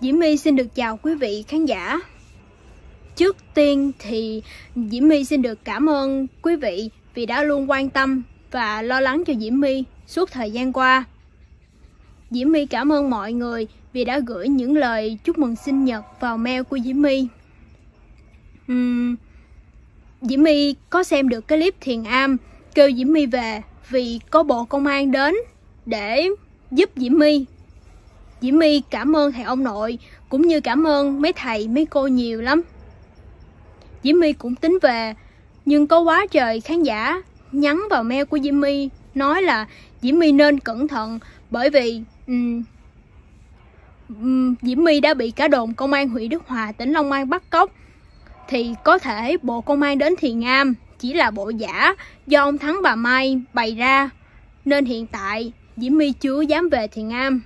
Diễm My xin được chào quý vị khán giả. Trước tiên thì Diễm My xin được cảm ơn quý vị vì đã luôn quan tâm và lo lắng cho Diễm My suốt thời gian qua. Diễm My cảm ơn mọi người vì đã gửi những lời chúc mừng sinh nhật vào mail của Diễm My. Uhm, Diễm My có xem được cái clip Thiền Am kêu Diễm My về vì có bộ công an đến để giúp Diễm My. Diễm My cảm ơn thầy ông nội cũng như cảm ơn mấy thầy mấy cô nhiều lắm. Diễm My cũng tính về nhưng có quá trời khán giả nhắn vào mail của Diễm My nói là Diễm My nên cẩn thận bởi vì um, um, Diễm My đã bị cả đồn công an huyện Đức Hòa tỉnh Long An bắt cóc. Thì có thể bộ công an đến Thiền Am chỉ là bộ giả do ông Thắng bà Mai bày ra. Nên hiện tại Diễm My chưa dám về Thiền Am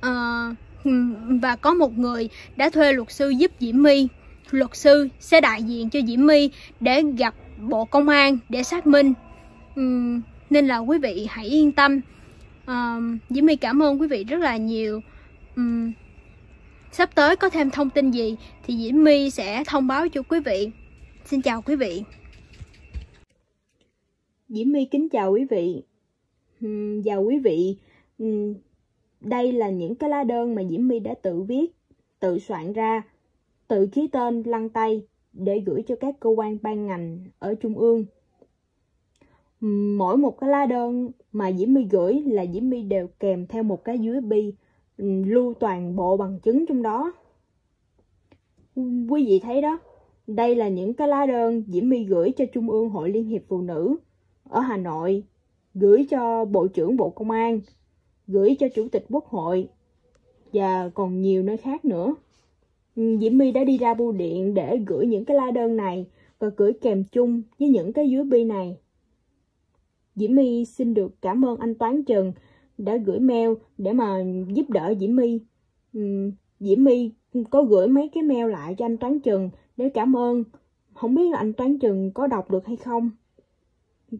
Ờ, và có một người đã thuê luật sư giúp Diễm My. Luật sư sẽ đại diện cho Diễm My để gặp bộ công an để xác minh. Uhm, nên là quý vị hãy yên tâm. Uh, Diễm My cảm ơn quý vị rất là nhiều. Uhm, sắp tới có thêm thông tin gì thì Diễm My sẽ thông báo cho quý vị. Xin chào quý vị. Diễm My kính chào quý vị. Uhm, chào quý vị. Uhm, đây là những cái lá đơn mà Diễm My đã tự viết tự soạn ra tự ký tên lăn tay để gửi cho các cơ quan ban ngành ở trung ương. Mỗi một cái lá đơn mà Diễm My gửi là Diễm My đều kèm theo một cái USB ừ, lưu toàn bộ bằng chứng trong đó. Quý vị thấy đó, đây là những cái lá đơn Diễm My gửi cho Trung ương Hội Liên hiệp Phụ nữ ở Hà Nội, gửi cho Bộ trưởng Bộ Công an, gửi cho Chủ tịch Quốc hội và còn nhiều nơi khác nữa. Ừ, Diễm My đã đi ra bưu điện để gửi những cái lá đơn này và gửi kèm chung với những cái USB này. Diễm My xin được cảm ơn anh Toán Trần đã gửi mail để mà giúp đỡ Diễm My. Ừ, Diễm My có gửi mấy cái mail lại cho anh Toán Trần để cảm ơn. Không biết là anh Toán Trần có đọc được hay không?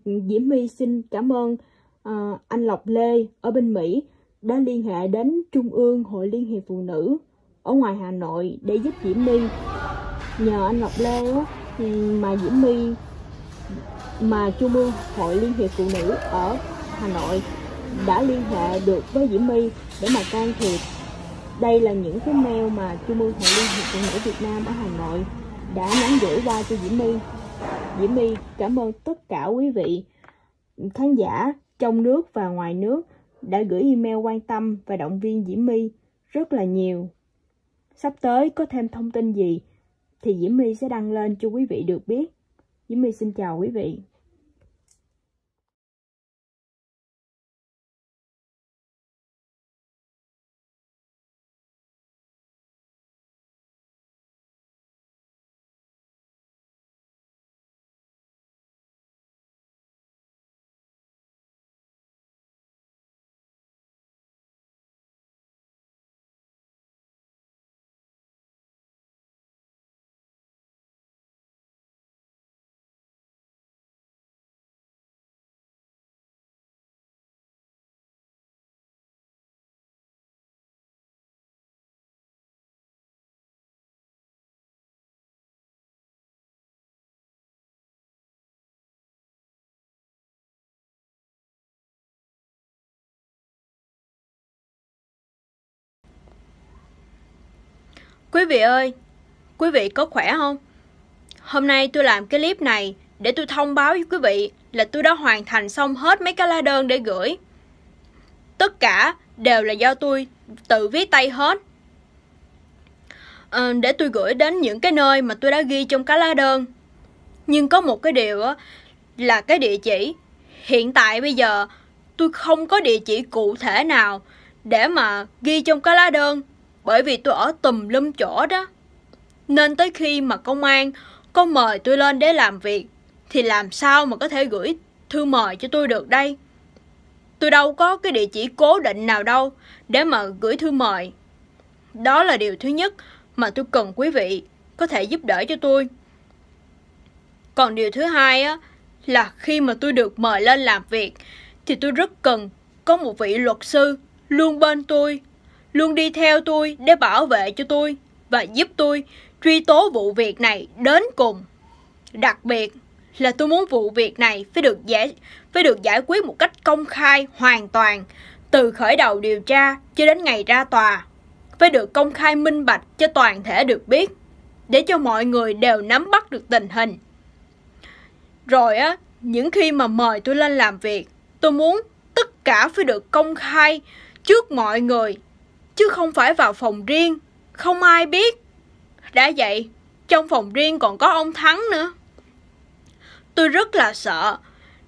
Ừ, Diễm My xin cảm ơn uh, anh Lộc Lê ở bên Mỹ đã liên hệ đến Trung ương Hội Liên hiệp Phụ nữ ở ngoài Hà Nội để giúp Diễm My. Nhờ anh lộc Lê ừ, mà Diễm My mà Trung ương Hội Liên hiệp Phụ nữ ở Hà Nội đã liên hệ được với Diễm My để mà can thiệp. Đây là những cái mail mà Trung ương Hội Liên hiệp Phụ nữ Việt Nam ở Hà Nội đã nhắn gửi qua cho Diễm My. Diễm My cảm ơn tất cả quý vị khán giả trong nước và ngoài nước, đã gửi email quan tâm và động viên Diễm My rất là nhiều Sắp tới có thêm thông tin gì thì Diễm My sẽ đăng lên cho quý vị được biết. Diễm My xin chào quý vị. Quý vị ơi, quý vị có khỏe không? Hôm nay tôi làm cái clip này để tôi thông báo với quý vị là tôi đã hoàn thành xong hết mấy cái lá đơn để gửi. Tất cả đều là do tôi tự viết tay hết. À, để tôi gửi đến những cái nơi mà tôi đã ghi trong cái lá đơn. Nhưng có một cái điều đó, là cái địa chỉ. Hiện tại bây giờ tôi không có địa chỉ cụ thể nào để mà ghi trong cái lá đơn bởi vì tôi ở tùm lum chỗ đó. Nên tới khi mà công an, có mời tôi lên để làm việc, thì làm sao mà có thể gửi thư mời cho tôi được đây? Tôi đâu có cái địa chỉ cố định nào đâu để mà gửi thư mời. Đó là điều thứ nhất mà tôi cần quý vị có thể giúp đỡ cho tôi. Còn điều thứ hai á, là khi mà tôi được mời lên làm việc, thì tôi rất cần có một vị luật sư luôn bên tôi luôn đi theo tôi để bảo vệ cho tôi và giúp tôi truy tố vụ việc này đến cùng. Đặc biệt là tôi muốn vụ việc này phải được giải, phải được giải quyết một cách công khai hoàn toàn, từ khởi đầu điều tra cho đến ngày ra tòa phải được công khai minh bạch cho toàn thể được biết, để cho mọi người đều nắm bắt được tình hình rồi á, những khi mà mời tôi lên làm việc, tôi muốn tất cả phải được công khai trước mọi người chứ không phải vào phòng riêng. Không ai biết. Đã vậy, trong phòng riêng còn có ông thắng nữa. Tôi rất là sợ.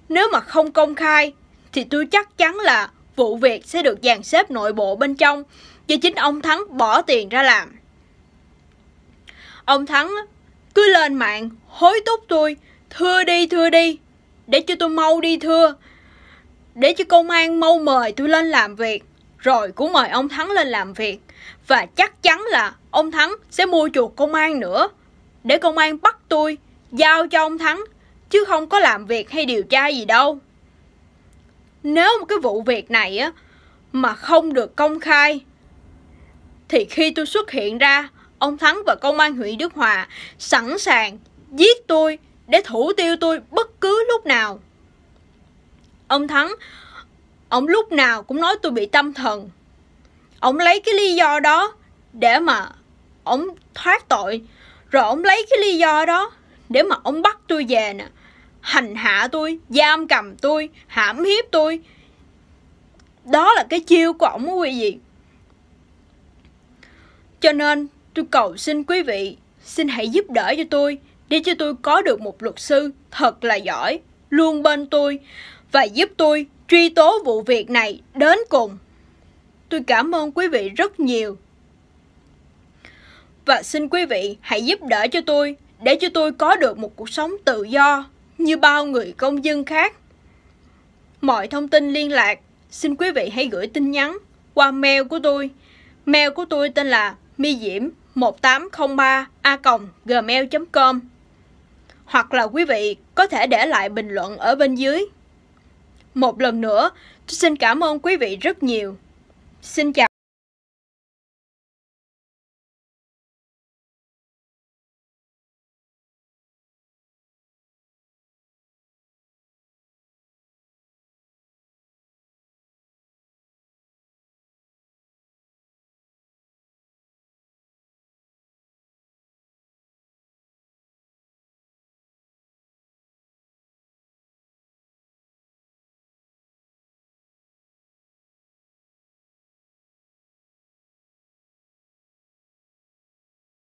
Nếu mà không công khai, thì tôi chắc chắn là vụ việc sẽ được dàn xếp nội bộ bên trong, do chính ông Thắng bỏ tiền ra làm. Ông Thắng, cứ lên mạng, hối thúc tôi, thưa đi thưa đi, để cho tôi mau đi thưa. Để cho công an mau mời tôi lên làm việc rồi cũng mời ông Thắng lên làm việc và chắc chắn là ông Thắng sẽ mua chuộc công an nữa để công an bắt tôi giao cho ông Thắng chứ không có làm việc hay điều tra gì đâu. Nếu một cái vụ việc này á mà không được công khai thì khi tôi xuất hiện ra, ông Thắng và công an huyện Đức Hòa sẵn sàng giết tôi để thủ tiêu tôi bất cứ lúc nào. Ông Thắng, ông lúc nào cũng nói tôi bị tâm thần. Ông lấy cái lý do đó để mà ông thoát tội, rồi ông lấy cái lý do đó để mà ông bắt tôi về nè hành hạ tôi, giam cầm tôi, hãm hiếp tôi. Đó là cái chiêu của ông quý vị. Cho nên tôi cầu xin quý vị, xin hãy giúp đỡ cho tôi để cho tôi có được một luật sư thật là giỏi, luôn bên tôi và giúp tôi truy tố vụ việc này đến cùng. Tôi cảm ơn quý vị rất nhiều. Và xin quý vị hãy giúp đỡ cho tôi để cho tôi có được một cuộc sống tự do như bao người công dân khác. Mọi thông tin liên lạc, xin quý vị hãy gửi tin nhắn qua mail của tôi. Mail của tôi tên là mi diễm 1803 a gmail.com hoặc là quý vị có thể để lại bình luận ở bên dưới. Một lần nữa, tôi xin cảm ơn quý vị rất nhiều. Xin chào.